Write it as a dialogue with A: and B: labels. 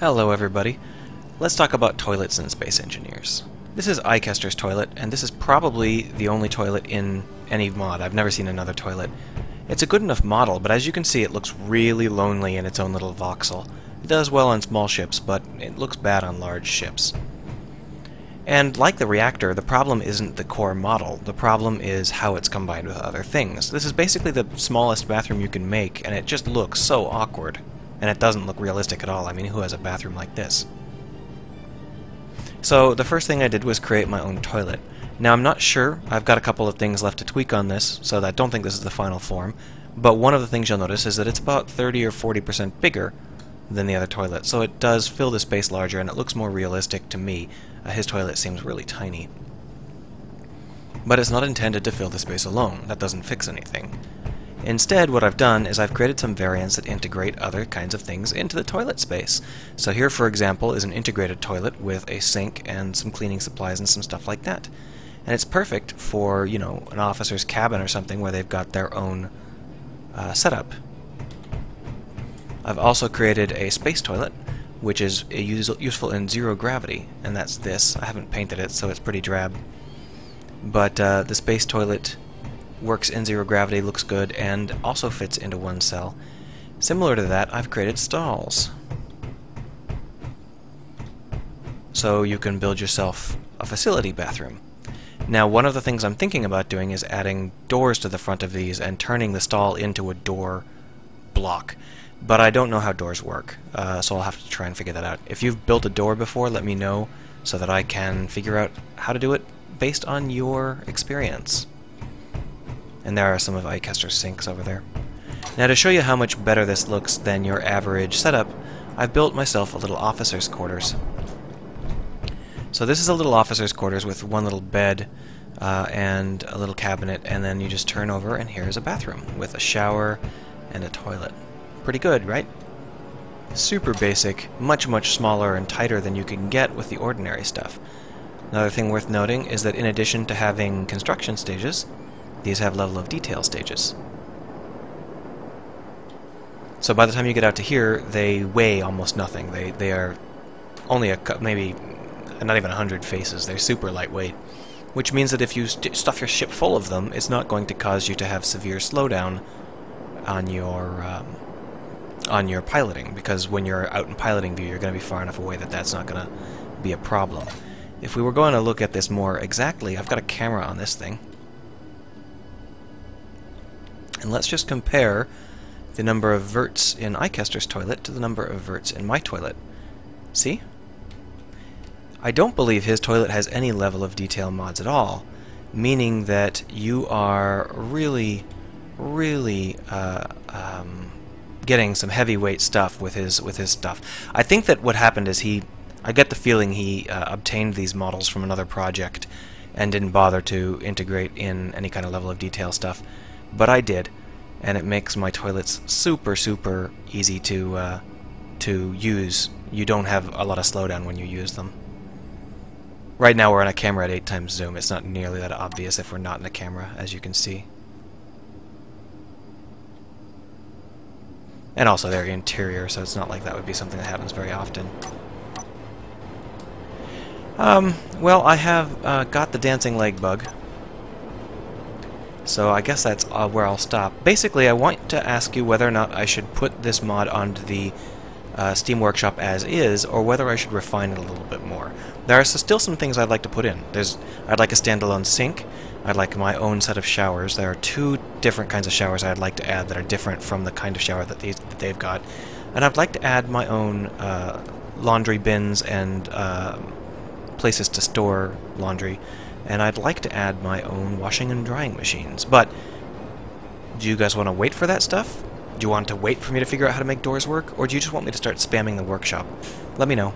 A: Hello everybody. Let's talk about toilets and space engineers. This is iCaster's toilet, and this is probably the only toilet in any mod. I've never seen another toilet. It's a good enough model, but as you can see it looks really lonely in its own little voxel. It does well on small ships, but it looks bad on large ships. And like the reactor, the problem isn't the core model, the problem is how it's combined with other things. This is basically the smallest bathroom you can make, and it just looks so awkward. And it doesn't look realistic at all. I mean, who has a bathroom like this? So the first thing I did was create my own toilet. Now I'm not sure, I've got a couple of things left to tweak on this, so I don't think this is the final form, but one of the things you'll notice is that it's about 30 or 40% bigger than the other toilet, so it does fill the space larger and it looks more realistic to me. Uh, his toilet seems really tiny. But it's not intended to fill the space alone, that doesn't fix anything. Instead, what I've done is I've created some variants that integrate other kinds of things into the toilet space. So here, for example, is an integrated toilet with a sink and some cleaning supplies and some stuff like that. And it's perfect for, you know, an officer's cabin or something where they've got their own uh, setup. I've also created a space toilet, which is useful in zero gravity, and that's this. I haven't painted it, so it's pretty drab. But uh, the space toilet works in zero gravity, looks good, and also fits into one cell. Similar to that, I've created stalls. So you can build yourself a facility bathroom. Now, one of the things I'm thinking about doing is adding doors to the front of these and turning the stall into a door block. But I don't know how doors work, uh, so I'll have to try and figure that out. If you've built a door before, let me know so that I can figure out how to do it based on your experience. And there are some of iCaster's sinks over there. Now to show you how much better this looks than your average setup, I've built myself a little officer's quarters. So this is a little officer's quarters with one little bed uh, and a little cabinet, and then you just turn over and here's a bathroom with a shower and a toilet. Pretty good, right? Super basic, much much smaller and tighter than you can get with the ordinary stuff. Another thing worth noting is that in addition to having construction stages, these have level of detail stages. So by the time you get out to here, they weigh almost nothing. They they are only a maybe not even 100 faces. They're super lightweight, which means that if you st stuff your ship full of them, it's not going to cause you to have severe slowdown on your um, on your piloting, because when you're out in piloting view, you're going to be far enough away that that's not going to be a problem. If we were going to look at this more exactly, I've got a camera on this thing. And let's just compare the number of verts in iCaster's toilet to the number of verts in my toilet. See? I don't believe his toilet has any level of detail mods at all, meaning that you are really, really uh, um, getting some heavyweight stuff with his with his stuff. I think that what happened is he, I get the feeling he uh, obtained these models from another project and didn't bother to integrate in any kind of level of detail stuff but I did, and it makes my toilets super, super easy to, uh, to use. You don't have a lot of slowdown when you use them. Right now we're on a camera at 8 times zoom. It's not nearly that obvious if we're not in a camera, as you can see. And also they're interior, so it's not like that would be something that happens very often. Um, well, I have uh, got the dancing leg bug, so I guess that's uh, where I'll stop. Basically, I want to ask you whether or not I should put this mod onto the uh, Steam Workshop as is, or whether I should refine it a little bit more. There are still some things I'd like to put in. There's, I'd like a standalone sink. I'd like my own set of showers. There are two different kinds of showers I'd like to add that are different from the kind of shower that, these, that they've got. And I'd like to add my own uh, laundry bins and uh, places to store laundry and I'd like to add my own washing and drying machines. But do you guys want to wait for that stuff? Do you want to wait for me to figure out how to make doors work, or do you just want me to start spamming the workshop? Let me know.